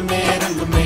Superman and the man.